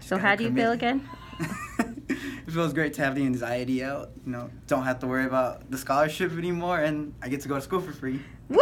So how do you feel again? it feels great to have the anxiety out. You know, don't have to worry about the scholarship anymore, and I get to go to school for free. Woo!